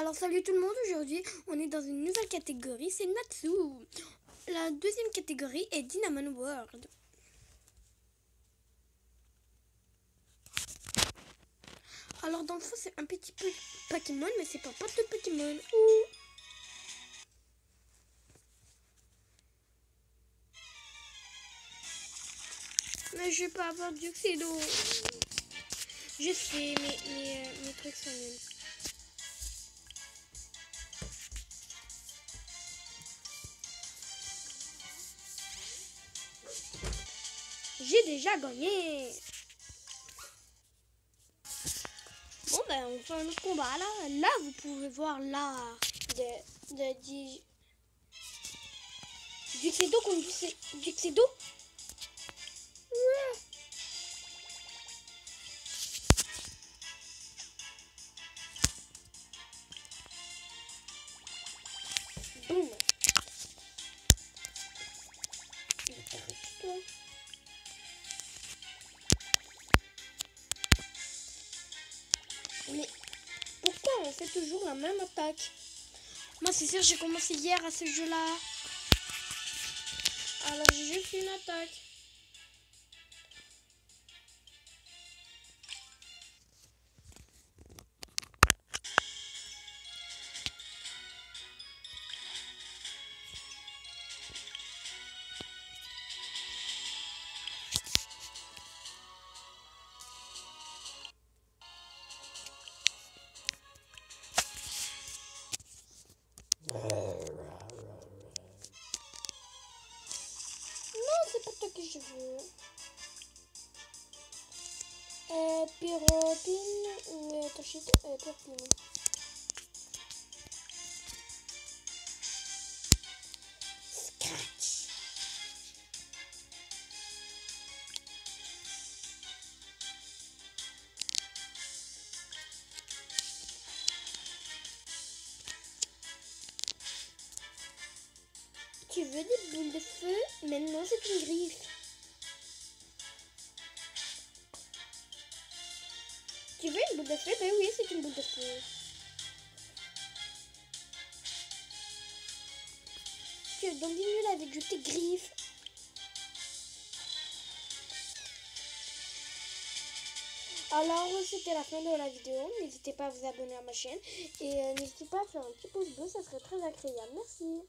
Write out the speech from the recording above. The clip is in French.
Alors salut tout le monde, aujourd'hui on est dans une nouvelle catégorie, c'est Natsu. La deuxième catégorie est Dynamon World. Alors dans le fond c'est un petit peu Pokémon mais c'est pas pas de Pokémon. Ouh. Mais je vais pas avoir du. Je sais, mais mes, euh, mes trucs sont nuls. J'ai déjà gagné. Bon ben on fait un autre combat là. Là vous pouvez voir là de de du Duxedo contre Duxedo. On fait toujours la même attaque Moi c'est sûr j'ai commencé hier à ce jeu là. Alors j'ai juste une attaque. Non, c'est pas toi que je veux. Euh, pyropine, euh, Toshito, euh, pyropine. Tu veux des boules de feu? Maintenant c'est une griffe. Tu veux une boule de feu? Ben oui, c'est une boule de feu. Tu es donc nul avec tes griffes. Alors, c'était la fin de la vidéo. N'hésitez pas à vous abonner à ma chaîne. Et euh, n'hésitez pas à faire un petit pouce bleu, ça serait très agréable. Merci.